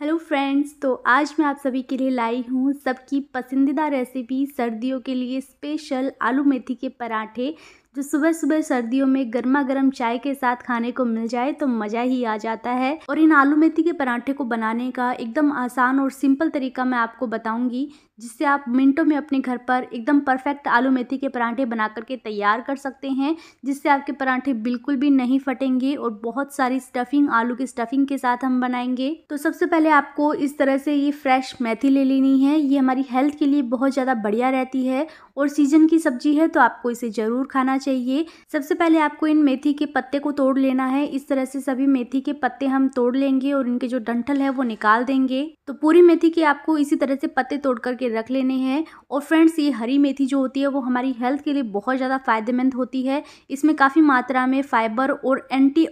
Hello friends तो आज मैं आप सभी के लिए लाई हूँ सबकी पसंदीदा रेसिपी सर्दियों के लिए स्पेशल आलू मेथी के पराठे। जो सुबह सुबह सर्दियों में गर्मा गर्म चाय के साथ खाने को मिल जाए तो मज़ा ही आ जाता है। और इन आलू मेथी के पराठे को बनाने का एकदम आसान और सिंपल तरीका मैं आपको बताऊँगी, जिससे आप मिनटों में अपने घर पर एकदम परफेक्ट आलू मेथी के पराठे बना करके तैयार कर सकते हैं, जिससे आपके पराठे बिल्कुल भी नहीं फटेंगे और बहुत सारी स्टफिंग आलू की स्टफिंग के साथ हम बनाएँगे। तो सबसे पहले आपको इस तरह से ये फ्रेश मेथी ले लेनी है। ये हमारी हेल्थ के लिए बहुत ज़्यादा बढ़िया रहती है और सीज़न की सब्ज़ी है तो आपको इसे ज़रूर खाना चाहिए। सबसे पहले आपको इन मेथी के पत्ते को तोड़ लेना है। इस तरह से सभी मेथी के पत्ते हम तोड़ लेंगे और इनके जो डंठल है वो निकाल देंगे। तो पूरी मेथी के आपको इसी तरह से पत्ते तोड़ करके रख लेने हैं। और फ्रेंड्स, ये हरी मेथी जो होती है वो हमारी हेल्थ के लिए बहुत ज़्यादा फ़ायदेमंद होती है। इसमें काफ़ी मात्रा में फाइबर और एंटी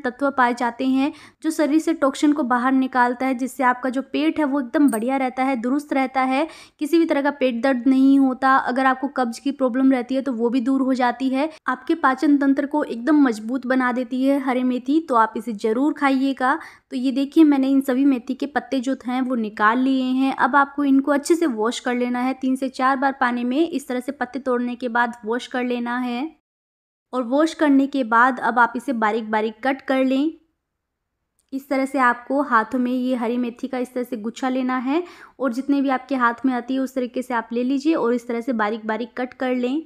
तत्व पाए जाते हैं, जो शरीर से टॉक्सिन को बाहर निकालता है, जिससे आपका जो पेट है वो एकदम बढ़िया रहता है, दुरुस्त रहता है। किसी भी तरह का पेट दर्द नहीं होता। अगर आपको कब्ज की प्रॉब्लम रहती है तो वो भी दूर हो जाती है, आपके पाचन तंत्र को एकदम मज़बूत बना देती है हरी मेथी तो आप इसे ज़रूर खाइएगा। तो ये देखिए, मैंने इन सभी मेथी के पत्ते जो हैं वो निकाल लिए हैं। अब आपको इनको अच्छे से वॉश कर लेना है। तीन से चार बार पानी में इस तरह से पत्ते तोड़ने के बाद वॉश कर लेना है। और वॉश करने के बाद अब आप इसे बारीक बारीक कट कर लें। इस तरह से आपको हाथों में ये हरी मेथी का इस तरह से गुच्छा लेना है। और जितने भी आपके हाथ में आती है, उस तरीके से आप ले लीजिए और इस तरह से बारीक बारीक कट कर लें।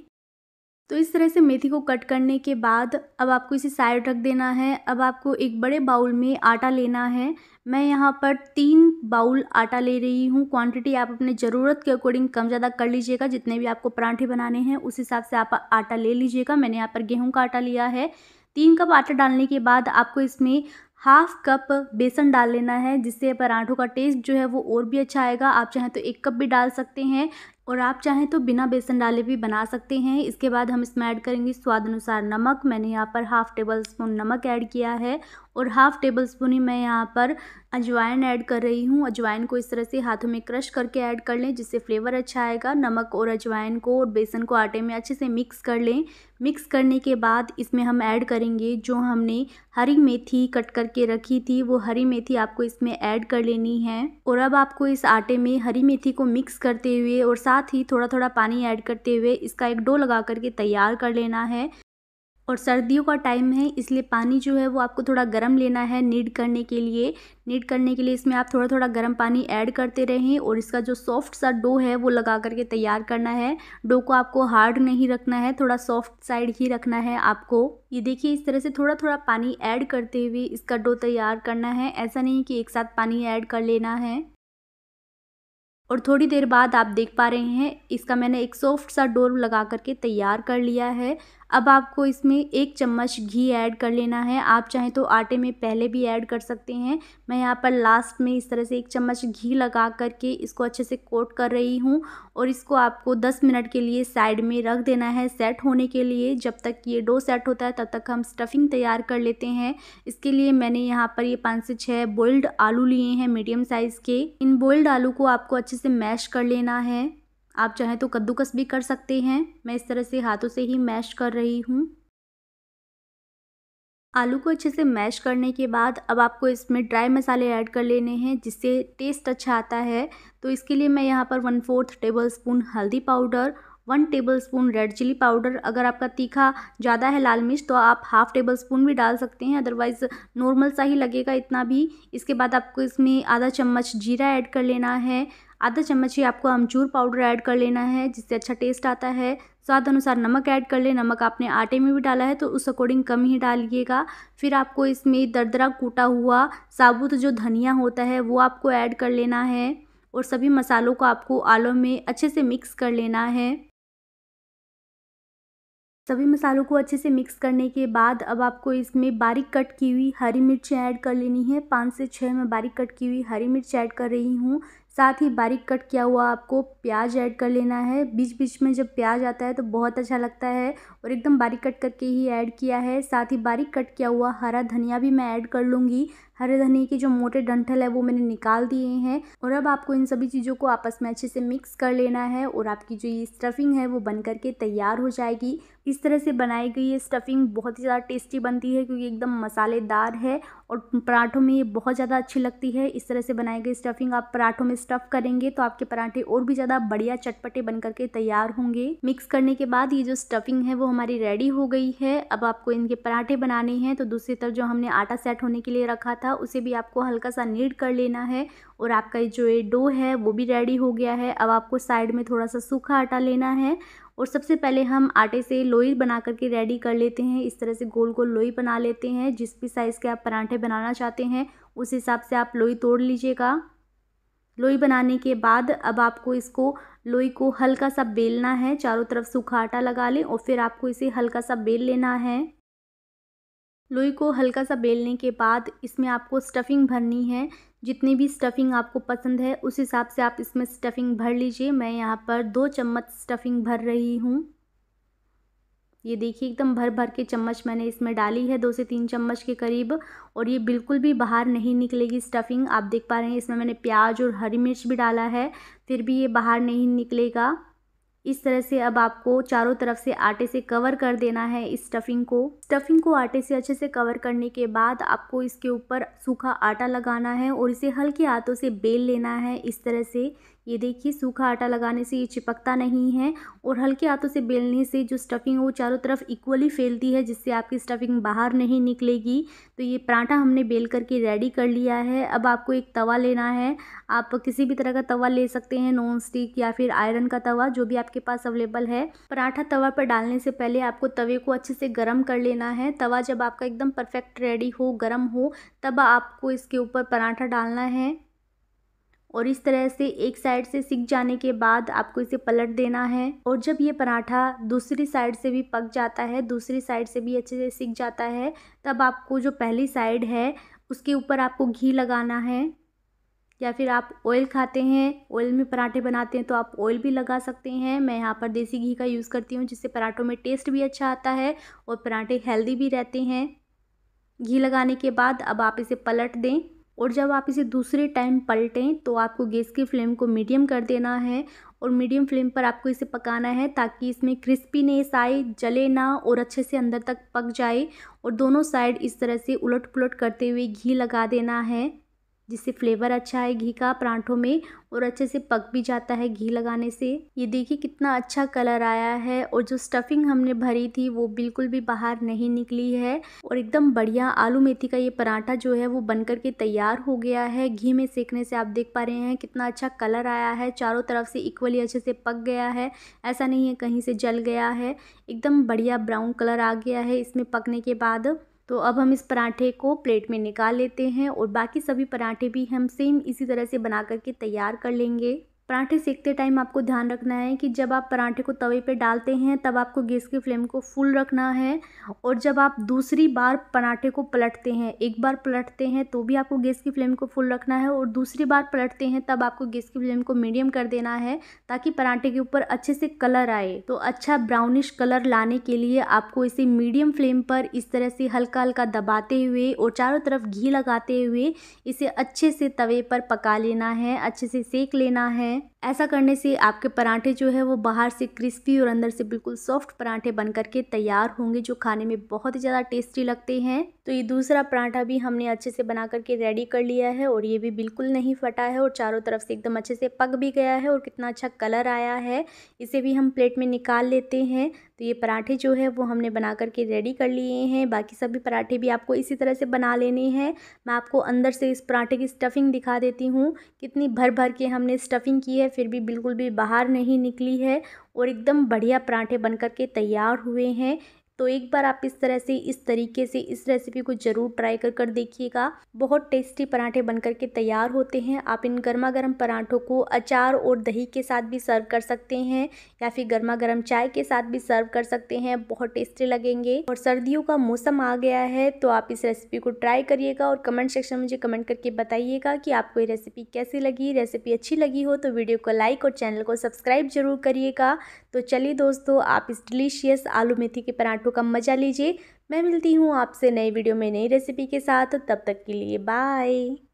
तो इस तरह से मेथी को कट करने के बाद अब आपको इसे साइड रख देना है। अब आपको एक बड़े बाउल में आटा लेना है। मैं यहाँ पर तीन बाउल आटा ले रही हूँ। क्वांटिटी आप अपने ज़रूरत के अकॉर्डिंग कम ज़्यादा कर लीजिएगा। जितने भी आपको पराठे बनाने हैं, उस हिसाब से आप आटा ले लीजिएगा। मैंने यहाँ पर गेहूँ का आटा लिया है। तीन कप आटा डालने के बाद आपको इसमें हाफ़ कप बेसन डाल लेना है, जिससे पराठों का टेस्ट जो है वो और भी अच्छा आएगा। आप चाहें तो एक कप भी डाल सकते हैं। और आप चाहें तो बिना बेसन डाले भी बना सकते हैं। इसके बाद हम इसमें ऐड करेंगे स्वाद अनुसार नमक। मैंने यहाँ पर हाफ़ टेबल स्पून नमक ऐड किया है और हाफ़ टेबल स्पून ही मैं यहाँ पर अजवाइन ऐड कर रही हूँ। अजवाइन को इस तरह से हाथों में क्रश करके ऐड कर लें, जिससे फ्लेवर अच्छा आएगा। नमक और अजवाइन को और बेसन को आटे में अच्छे से मिक्स कर लें। मिक्स करने के बाद इसमें हम ऐड करेंगे जो हमने हरी मेथी कट करके रखी थी। वो हरी मेथी आपको इसमें ऐड कर लेनी है। और अब आपको इस आटे में हरी मेथी को मिक्स करते हुए और साथ ही थोड़ा थोड़ा पानी ऐड करते हुए इसका एक डो लगा करके तैयार कर लेना है। और सर्दियों का टाइम है, इसलिए पानी जो है वो आपको थोड़ा गर्म लेना है नीड करने के लिए। नीड करने के लिए इसमें आप थोड़ा थोड़ा गर्म पानी ऐड करते रहें और इसका जो सॉफ्ट सा डो है वो लगा करके तैयार करना है। डो को आपको हार्ड नहीं रखना है, थोड़ा सॉफ्ट साइड ही रखना है आपको। ये देखिए इस तरह से थोड़ा थोड़ा पानी ऐड करते हुए इसका डो तैयार करना है। ऐसा नहीं कि एक साथ पानी ऐड कर लेना है। और थोड़ी देर बाद आप देख पा रहे हैं, इसका मैंने एक सॉफ्ट सा डोर लगा करके तैयार कर लिया है। अब आपको इसमें एक चम्मच घी ऐड कर लेना है। आप चाहें तो आटे में पहले भी ऐड कर सकते हैं। मैं यहाँ पर लास्ट में इस तरह से एक चम्मच घी लगा करके इसको अच्छे से कोट कर रही हूँ और इसको आपको 10 मिनट के लिए साइड में रख देना है सेट होने के लिए। जब तक ये डो सेट होता है, तब तक हम स्टफिंग तैयार कर लेते हैं। इसके लिए मैंने यहाँ पर ये पाँच से छः बॉइल्ड आलू लिए हैं मीडियम साइज़ के। इन बॉइल्ड आलू को आपको अच्छे से मैश कर लेना है। आप चाहें तो कद्दूकस भी कर सकते हैं। मैं इस तरह से हाथों से ही मैश कर रही हूँ। आलू को अच्छे से मैश करने के बाद अब आपको इसमें ड्राई मसाले ऐड कर लेने हैं, जिससे टेस्ट अच्छा आता है। तो इसके लिए मैं यहाँ पर वन फोर्थ टेबल स्पून हल्दी powder one tablespoon red chilli powder. अगर आपका तीखा ज़्यादा है लाल मिर्च तो आप हाफ़ टेबल स्पून भी डाल सकते हैं। अदरवाइज़ नॉर्मल सा ही लगेगा इतना भी। इसके बाद आपको इसमें आधा चम्मच जीरा ऐड कर लेना है। आधा चम्मच ही आपको अमचूर पाउडर ऐड कर लेना है, जिससे अच्छा टेस्ट आता है। स्वाद अनुसार नमक ऐड कर ले। नमक आपने आटे में भी डाला है तो उस अकॉर्डिंग कम ही डालिएगा। फिर आपको इसमें दरदरा कूटा हुआ साबुत जो धनिया होता है, वो आपको ऐड कर लेना है। और सभी मसालों को आपको आलू में अच्छे से मिक्स कर लेना है। सभी मसालों को अच्छे से मिक्स करने के बाद अब आपको इसमें बारीक कट की हुई हरी मिर्च ऐड कर लेनी है। पाँच से छः में बारीक कट की हुई हरी मिर्च ऐड कर रही हूँ। साथ ही बारीक कट किया हुआ आपको प्याज ऐड कर लेना है। बीच बीच में जब प्याज आता है तो बहुत अच्छा लगता है और एकदम बारीक कट करके ही ऐड किया है। साथ ही बारीक कट किया हुआ हरा धनिया भी मैं ऐड कर लूँगी। हरे धनिया के जो मोटे डंठल है, वो मैंने निकाल दिए हैं और अब आपको इन सभी चीज़ों को आपस में अच्छे से मिक्स कर लेना है और आपकी जो ये स्टफिंग है, वो बन करके तैयार हो जाएगी। इस तरह से बनाई गई ये स्टफिंग बहुत ही ज़्यादा टेस्टी बनती है क्योंकि एकदम मसालेदार है और पराठों में ये बहुत ज़्यादा अच्छी लगती है। इस तरह से बनाई गई स्टफिंग आप पराठों में स्टफ़ करेंगे तो आपके पराठे और भी ज़्यादा बढ़िया चटपटे बन करके तैयार होंगे। मिक्स करने के बाद ये जो स्टफिंग है, वो हमारी रेडी हो गई है। अब आपको इनके पराठे बनाने हैं तो दूसरी तरफ़ जो हमने आटा सेट होने के लिए रखा था उसे भी आपको हल्का सा नीड कर लेना है और आपका जो ये डो है, वो भी रेडी हो गया है। अब आपको साइड में थोड़ा सा सूखा आटा लेना है और सबसे पहले हम आटे से लोई बना करके रेडी कर लेते हैं। इस तरह से गोल गोल लोई बना लेते हैं। जिस भी साइज़ के आप पराठे बनाना चाहते हैं, उस हिसाब से आप लोई तोड़ लीजिएगा। लोई बनाने के बाद अब आपको इसको लोई को हल्का सा बेलना है। चारों तरफ़ सूखा आटा लगा लें और फिर आपको इसे हल्का सा बेल लेना है। लोई को हल्का सा बेलने के बाद इसमें आपको स्टफिंग भरनी है। जितनी भी स्टफिंग आपको पसंद है, उस हिसाब से आप इसमें स्टफिंग भर लीजिए। मैं यहाँ पर दो चम्मच स्टफिंग भर रही हूँ। ये देखिए, एकदम भर भर के चम्मच मैंने इसमें डाली है, दो से तीन चम्मच के करीब। और ये बिल्कुल भी बाहर नहीं निकलेगी स्टफिंग आप देख पा रहे हैं, इसमें मैंने प्याज और हरी मिर्च भी डाला है, फिर भी ये बाहर नहीं निकलेगा। इस तरह से अब आपको चारों तरफ़ से आटे से कवर कर देना है इस स्टफिंग को। स्टफिंग को आटे से अच्छे से कवर करने के बाद आपको इसके ऊपर सूखा आटा लगाना है और इसे हल्के हाथों से बेल लेना है इस तरह से। ये देखिए, सूखा आटा लगाने से ये चिपकता नहीं है और हल्के हाथों से बेलने से जो स्टफिंग है वो चारों तरफ़ इक्वली फैलती है, जिससे आपकी स्टफिंग बाहर नहीं निकलेगी। तो ये पराठा हमने बेल करके रेडी कर लिया है। अब आपको एक तवा लेना है। आप किसी भी तरह का तवा ले सकते हैं नॉन स्टिक या फिर आयरन का तवा, जो भी आपके पास अवेलेबल है। पराठा तवा पर डालने से पहले आपको तवे को अच्छे से गर्म कर लेना है। तवा जब आपका एकदम परफेक्ट रेडी हो, गर्म हो, तब आपको इसके ऊपर पराठा डालना है। और इस तरह से एक साइड से सिक जाने के बाद आपको इसे पलट देना है। और जब ये पराठा दूसरी साइड से भी पक जाता है, दूसरी साइड से भी अच्छे से सिक जाता है, तब आपको जो पहली साइड है, उसके ऊपर आपको घी लगाना है। या फिर आप ऑयल खाते हैं ऑयल में पराठे बनाते हैं तो आप ऑयल भी लगा सकते हैं। मैं यहाँ पर देसी घी का यूज़ करती हूँ, जिससे पराठों में टेस्ट भी अच्छा आता है और पराठे हेल्दी भी रहते हैं। घी लगाने के बाद अब आप इसे पलट दें। और जब आप इसे दूसरे टाइम पलटें तो आपको गैस की फ्लेम को मीडियम कर देना है और मीडियम फ्लेम पर आपको इसे पकाना है ताकि इसमें क्रिस्पीनेस आए, जले ना और अच्छे से अंदर तक पक जाए। और दोनों साइड इस तरह से उलट पुलट करते हुए घी लगा देना है। जिससे फ्लेवर अच्छा है घी का पराठों में और अच्छे से पक भी जाता है घी लगाने से। ये देखिए कितना अच्छा कलर आया है और जो स्टफिंग हमने भरी थी वो बिल्कुल भी बाहर नहीं निकली है। और एकदम बढ़िया आलू मेथी का ये पराठा जो है वो बन के तैयार हो गया है। घी में सेकने से आप देख पा रहे हैं कितना अच्छा कलर आया है। चारों तरफ़ से इक्वली अच्छे से पक गया है। ऐसा नहीं है कहीं से जल गया है। एकदम बढ़िया ब्राउन कलर आ गया है इसमें पकने के बाद। तो अब हम इस पराठे को प्लेट में निकाल लेते हैं और बाकी सभी पराठे भी हम सेम इसी तरह से बना करके तैयार कर लेंगे। पराठे सेकते टाइम आपको ध्यान रखना है कि जब आप पराठे को तवे पे डालते हैं, तब आपको गैस की फ्लेम को फुल रखना है और जब आप दूसरी बार पराठे को पलटते हैं, एक बार पलटते हैं तो भी आपको गैस की फ्लेम को फुल रखना है और दूसरी बार पलटते हैं, तब आपको गैस की फ्लेम को मीडियम कर देना है ताकि पराठे के ऊपर अच्छे से कलर आए। तो अच्छा ब्राउनिश कलर लाने के लिए आपको इसे मीडियम फ्लेम पर इस तरह से हल्का हल्का दबाते हुए और चारों तरफ़ घी लगाते हुए इसे अच्छे से तवे पर पका लेना है, अच्छे से सेक लेना है 네. ऐसा करने से आपके पराठे जो है वो बाहर से क्रिस्पी और अंदर से बिल्कुल सॉफ्ट पराठे बन करके तैयार होंगे, जो खाने में बहुत ही ज़्यादा टेस्टी लगते हैं। तो ये दूसरा पराठा भी हमने अच्छे से बना करके रेडी कर लिया है और ये भी बिल्कुल नहीं फटा है और चारों तरफ़ से एकदम अच्छे से पक भी गया है और कितना अच्छा कलर आया है। इसे भी हम प्लेट में निकाल लेते हैं। तो ये पराठे जो है वो हमने बना करके रेडी कर लिए हैं। बाकी सभी पराठे भी आपको इसी तरह से बना लेने हैं। मैं आपको अंदर से इस पराठे की स्टफिंग दिखा देती हूँ। कितनी भर भर के हमने स्टफिंग की है। फिर भी बिल्कुल भी बाहर नहीं निकली है और एकदम बढ़िया पराठे बनकर के तैयार हुए हैं। तो एक बार आप इस तरह से, इस तरीके से इस रेसिपी को ज़रूर ट्राई कर कर देखिएगा। बहुत टेस्टी पराठे बन करके तैयार होते हैं। आप इन गर्मा गर्म पराठों को अचार और दही के साथ भी सर्व कर सकते हैं या फिर गर्मा गर्म चाय के साथ भी सर्व कर सकते हैं। बहुत टेस्टी लगेंगे। और सर्दियों का मौसम आ गया है तो आप इस रेसिपी को ट्राई करिएगा और कमेंट सेक्शन में मुझे कमेंट करके बताइएगा कि आपको ये रेसिपी कैसी लगी। रेसिपी अच्छी लगी हो तो वीडियो को लाइक और चैनल को सब्सक्राइब ज़रूर करिएगा। तो चलिए दोस्तों, आप इस डिलीशियस आलू मेथी के पराठे पराठों का मज़ा लीजिए। मैं मिलती हूँ आपसे नई वीडियो में नई रेसिपी के साथ। तब तक के लिए बाय।